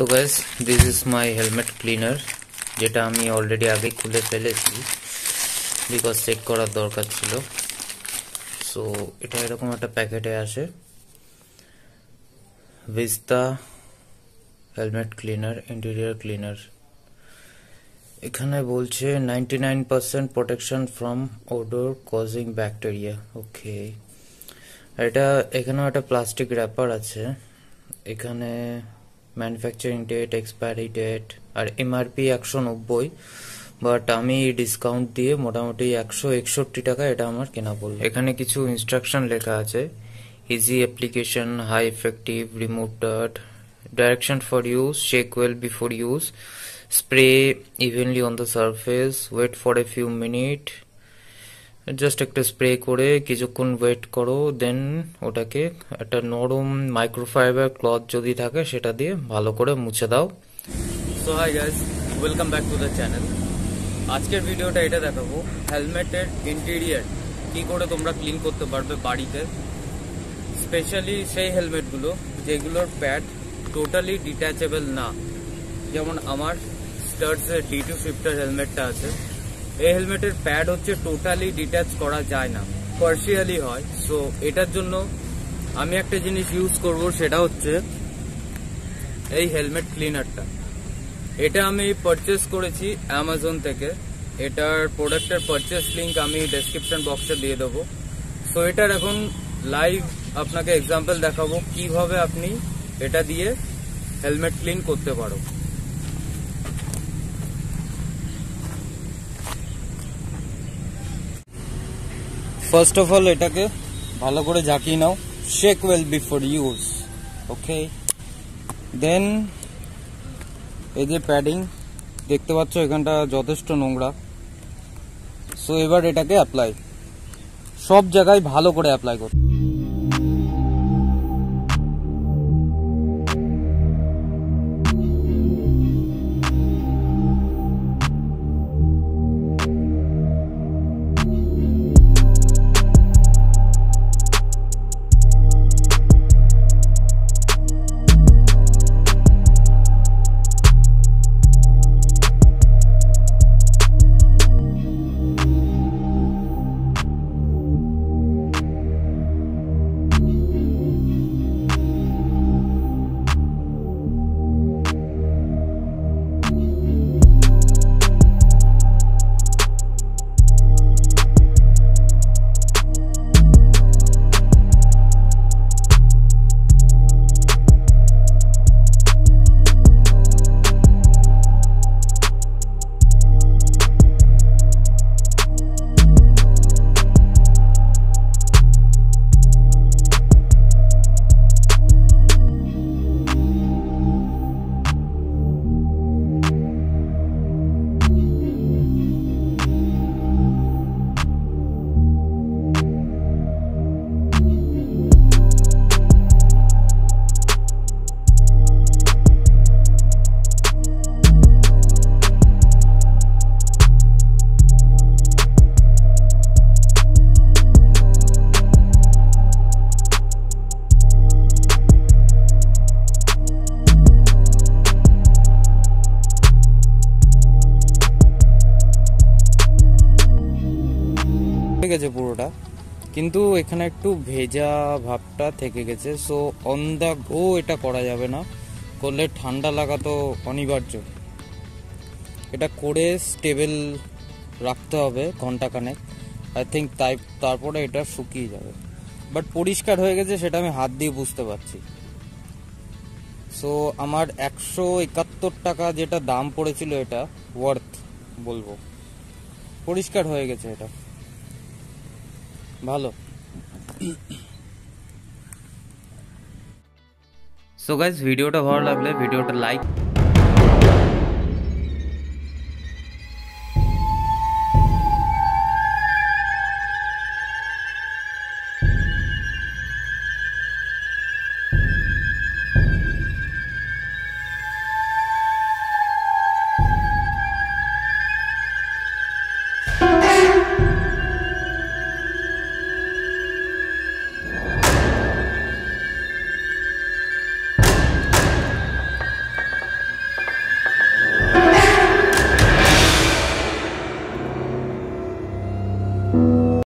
So guys this is my helmet cleaner যেটা আমি already আগে খুলে ফেলেছি বিকজ চেক করার দরকার ছিল। সো এটা এরকম একটা প্যাকেটে আসে। Vista helmet cleaner interior cleaner এখানে বলছে ninety nine percent protection from odour causing bacteria okay এটা, এখানেও একটা প্লাস্টিক র্যাপার আছে। এখানে ম্যানুফ্যাকচারিং ডেট এক্সপায়ারি ডেট আর এমআরপি একশো নব্বই। বাট আমি ডিসকাউন্ট দিয়ে মোটামুটি একশো একষট্টি টাকা এটা আমার কেনা পড়ল। এখানে কিছু ইনস্ট্রাকশন লেখা আছে। Easy application high effective remove dirt direction for use shake well before use spray evenly on the surface wait for a few minute just একটু স্প্রে করে কিছুক্ষণ ওয়েট করো দেন ওটাকে একটা নরম মাইক্রোফাইবার ক্লথ যদি থাকে সেটা দিয়ে ভালো করে মুছে দাও। So hi guys welcome back to the channel আজকের ভিডিওটা এটা দেখাবো হেলমেটের ইন্টেরিয়ার কি করে তোমরা ক্লিন করতে পারবে বাড়িতে? স্পেশালি সেই হেলমেটগুলো যেগুলোর প্যাড টোটালি ডিট্যাচেবল না। যেমন আমার স্টার্টসের ডি টু শিফটার হেলমেটটা আছে। এই হেলমেটের প্যাড হচ্ছে টোটালি ডিট্যাচ করা যায় না। পার্সিয়ালি হয়। সো এটার জন্য আমি একটা জিনিস ইউজ করব, সেটা হচ্ছে এই হেলমেট ক্লিনারটা এটা আমি পারচেস করেছি অ্যামাজন থেকে। এটার প্রোডাক্টের পারচেস লিঙ্ক আমি ডেসক্রিপশন বক্সে দিয়ে দেবো। সো এটার এখন লাইভ আপনাকে এক্সাম্পল দেখাবো কীভাবে আপনি এটা দিয়ে হেলমেট ক্লিন করতে পারো। ফার্স্ট অফ অল এটাকে ভালো করে ঝাঁকিয়ে নাও। Shake well before use okay then এই যে প্যাডিং দেখতে পাচ্ছ এখানটা যথেষ্ট নোংরা। সো এবার এটাকে অ্যাপ্লাই সব জায়গায় ভালো করে অ্যাপ্লাই করো গেছে পুরোটা। কিন্তু এখানে একটু ভেজা ভাবটা থেকে গেছে। সো অন দ্য গো এটা করা যাবে না। করলে ঠান্ডা লাগা তো অনিবার্য। এটা করে স্টেবল রাখতে হবে ঘন্টাখানেক আই থিঙ্ক তাই, তারপরে এটা শুকিয়ে যাবে। বাট পরিষ্কার হয়ে গেছে সেটা আমি হাত দিয়ে বুঝতে পারছি। সো আমার একশো একাত্তর টাকা যেটা দাম পড়েছিল এটা ওয়ার্থ বলব। পরিষ্কার হয়ে গেছে এটা। ভালো। সো গাইজ ভিডিওটা ভালো লাগলে ভিডিওটা লাইক